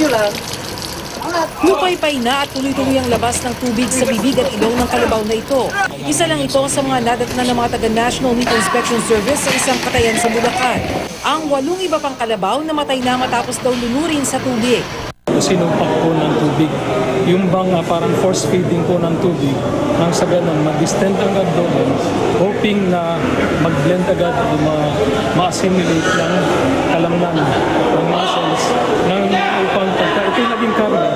video lang. Lupay-pay na at tuloy-tuloy ang labas ng tubig sa bibig at ilong ng kalabaw na ito. Isa lang ito sa mga nadatnan ng mga taga-National Meat Inspection Service sa isang katayan sa Bulacan. Ang walong iba pang kalabaw namatay na matapos daw lunurin sa tubig. sinumpak po ng tubig. Yung bang ah, parang force feeding po ng tubig, nang sa ganun, mag-distend ang abdomen, hoping na mag-blend agad o ma- ma-assimilate ng kalamnan ng muscles nang upang pagka ito'y naging karne,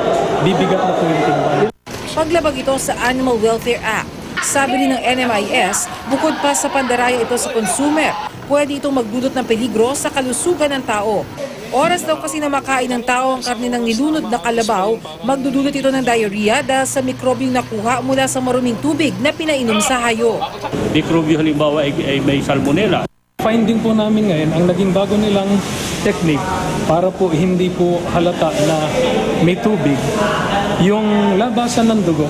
bibigat na po yung timbang. Paglabag ito sa Animal Welfare Act. Sabi rin ng NMIS, bukod pa sa pandaraya ito sa consumer, pwede itong magdulot ng peligro sa kalusugan ng tao. Oras daw kasi na makain ng tao ang karne ng nilunod na kalabaw, magdudulot ito ng diarrhea dahil sa mikrobyong nakuha mula sa maruming tubig na pinainom sa hayop. mikrobyo halimbawa ay, ay may salmonella. Finding po namin ngayon, ang naging bago nilang technique para po hindi po halata na may tubig, yung labasan ng dugo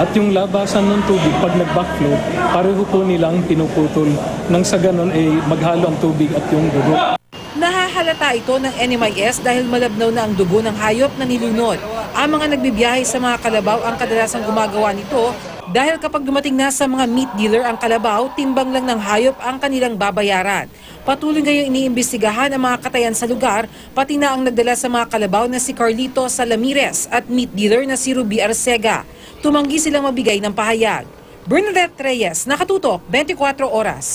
at yung labasan ng tubig pag nag-backflow, pareho po nilang pinuputol nang sa ganun ay maghalo ang tubig at yung dugo. Nahahalata ito ng NMIS dahil malabnaw na ang dugo ng hayop na nilunod. Ang mga nagbibiyahe sa mga kalabaw ang kadalasang gumagawa nito dahil kapag dumating na sa mga meat dealer ang kalabaw, timbang lang ng hayop ang kanilang babayaran. Patuloy ngayong iniimbestigahan ang mga katayan sa lugar, pati na ang nagdala sa mga kalabaw na si Carlito Salamires at meat dealer na si Ruby Arcega. Tumanggi silang mabigay ng pahayag. Bernadette Reyes, Nakatutok, 24 Oras.